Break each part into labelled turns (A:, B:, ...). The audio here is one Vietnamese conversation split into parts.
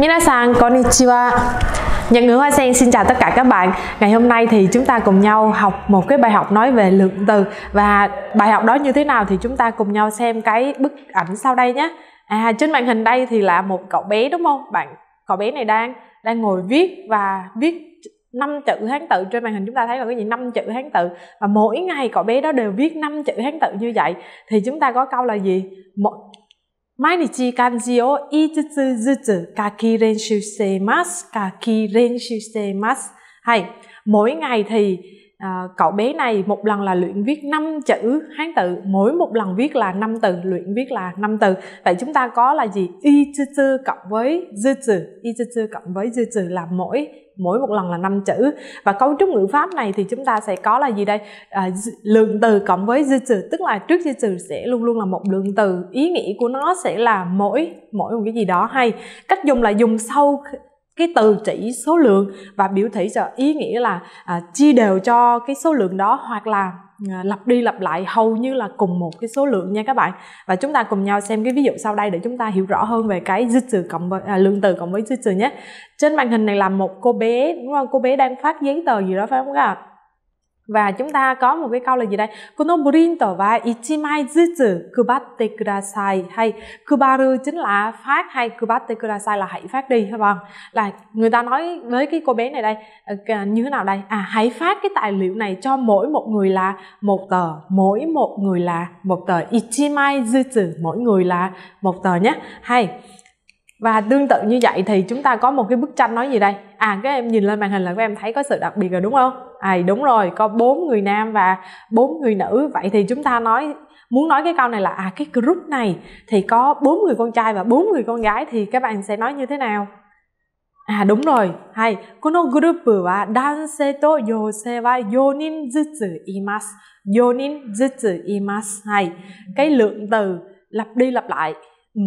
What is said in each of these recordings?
A: Minasan, konnichiwa. Nhật ngữ Hoa Sen xin chào tất cả các bạn. Ngày hôm nay thì chúng ta cùng nhau học một cái bài học nói về lượng từ và bài học đó như thế nào thì chúng ta cùng nhau xem cái bức ảnh sau đây nhé. À trên màn hình đây thì là một cậu bé đúng không? Bạn, cậu bé này đang đang ngồi viết và viết năm chữ hán tự trên màn hình chúng ta thấy là cái gì năm chữ hán tự và mỗi ngày cậu bé đó đều viết năm chữ hán tự như vậy thì chúng ta có câu là gì một 毎日漢字を5つずつ書き練習しています。書き練習しています。Hay, mỗi ngày thì à, cậu bé này một lần là luyện viết 5 chữ Hán tự, mỗi một lần viết là 5 từ, luyện viết là 5 từ. Vậy chúng ta có là gì? Y chữ chữ cộng với dư chữ, y chữ chữ cộng với dư chữ là mỗi mỗi một lần là 5 chữ. Và cấu trúc ngữ pháp này thì chúng ta sẽ có là gì đây? À, lượng từ cộng với dư trừ tức là trước dư trừ sẽ luôn luôn là một lượng từ. Ý nghĩa của nó sẽ là mỗi mỗi một cái gì đó hay. Cách dùng là dùng sau cái từ chỉ số lượng và biểu thị cho ý nghĩa là à, chia đều cho cái số lượng đó hoặc là à, lặp đi lặp lại hầu như là cùng một cái số lượng nha các bạn. Và chúng ta cùng nhau xem cái ví dụ sau đây để chúng ta hiểu rõ hơn về cái dư trừ cộng với à, lượng từ cộng với dư trừ nhé. Trên màn hình này là một cô bé đúng không? Cô bé đang phát giấy tờ gì đó phải không các bạn? Và chúng ta có một cái câu là gì đây? Kono burinto wa ichimai zutsu kubatte kudasai hay kubaru chính là phát hay kubatte kudasai là hãy phát đi phải không? Là người ta nói với cái cô bé này đây ờ, ờ, như thế nào đây? À hãy phát cái tài liệu này cho mỗi một người là một tờ, mỗi một người là một tờ ichimai zutsu mỗi người là một tờ nhé. Hay và tương tự như vậy thì chúng ta có một cái bức tranh nói gì đây? À các em nhìn lên màn hình là các em thấy có sự đặc biệt rồi đúng không? À đúng rồi, có bốn người nam và bốn người nữ. Vậy thì chúng ta nói, muốn nói cái câu này là à cái group này thì có bốn người con trai và bốn người con gái thì các bạn sẽ nói như thế nào? À đúng rồi. Hay kono group wa dansei to yosei wa yonin zutsu imasu. Yonin zutsu imasu. Hay, cái lượng từ lặp đi lặp lại. Ừ.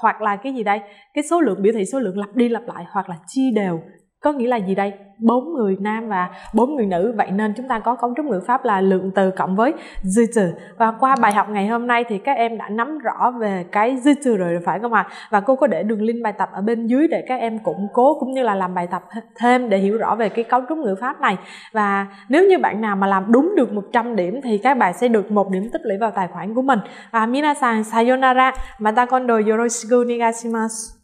A: hoặc là cái gì đây cái số lượng biểu thị số lượng lặp đi lặp lại hoặc là chia đều có nghĩa là gì đây? Bốn người nam và bốn người nữ. Vậy nên chúng ta có cấu trúc ngữ pháp là lượng từ cộng với dư trừ. Và qua bài học ngày hôm nay thì các em đã nắm rõ về cái dư trừ rồi, phải không ạ? Và cô có để đường link bài tập ở bên dưới để các em củng cố cũng như là làm bài tập thêm để hiểu rõ về cái cấu trúc ngữ pháp này. Và nếu như bạn nào mà làm đúng được 100 điểm thì các bạn sẽ được một điểm tích lũy vào tài khoản của mình. Và minasan, sayonara. Mata kondo yoroshiku onegaishimasu